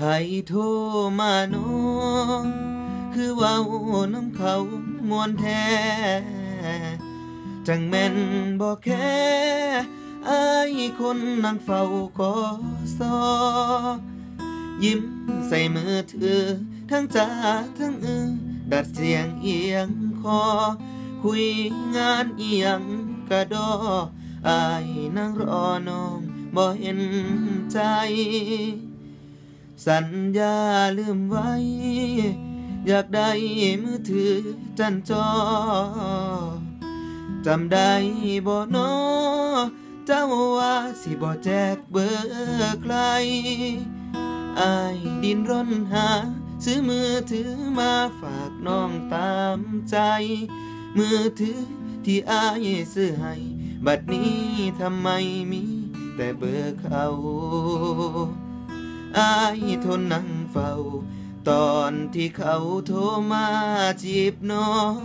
ไผโทรมาโนคือเว้าน้ำเขามวนแท้ จังแม่นบ่แค่อายคนนั่งเฝ้าก็ซอ ยิ้มใส่มือถือ ทั้งจ้าทั้งอือ ดัดเสียงเอียงคอ คุยงานเอียงกระดออายนั่งรอน้องบ่เห็นใจ สัญญาลืมไว้ อยากได้มือถือจันจอ จำได้บ่นอเจ้าว่าสิบ่แจกเบอร์ใครอายดินร่นหา ซื้อมือถือมาฝากน้องตามใจ มือถือที่อายซื้อให้ บัดนี้ทำไมมีแต่เบอร์เขา อายทนนั่งเฝ้า ตอนที่เขาโทรมาจีบน้อง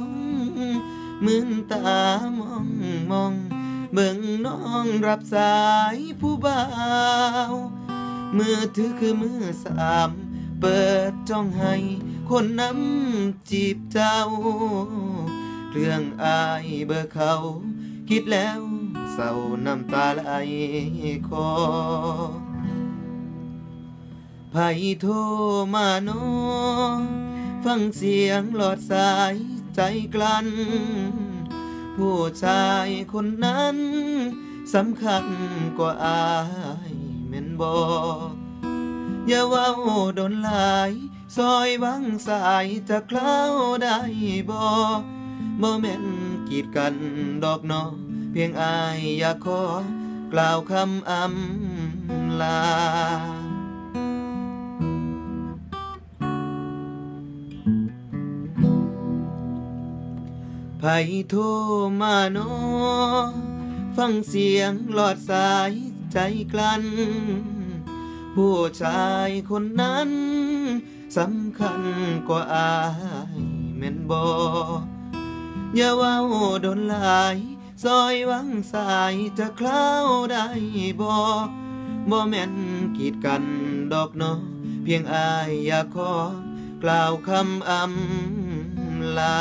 มึนตามองมอง เบิ่งน้องรับสายผู้บ่าวมือถือคือมือสาม เปิดจ้องให้ คนน้ำจีบเจ้า เรื่องอายเบอร์เขา คิดแล้วเศร้าน้ำตาไหลคอ ไผโทรมาโนฟังเสียงหลอดสายใจกลั้น ผู้ชายคนนั้นสำคัญกว่าอายแม่นบอกอย่าว้าโดนหลาย ซอยบังสายจะเคล้าวได้บ่บ่แม่นกีดกันดอกนอเพียงอายอยากขอกล่าวคำอำลา ไผโทรมาโนฟังเสียงหลอดสายใจกลั้น ผู้ชายคนนั้นสำคัญกว่าอายแม่นบออย่าว้าโดนหลายซอยวังสายจะคล้าวได้บ่บ่แม่นกีดกันดอกเนาะเพียงอายอยากขอกล่าวคำอำลา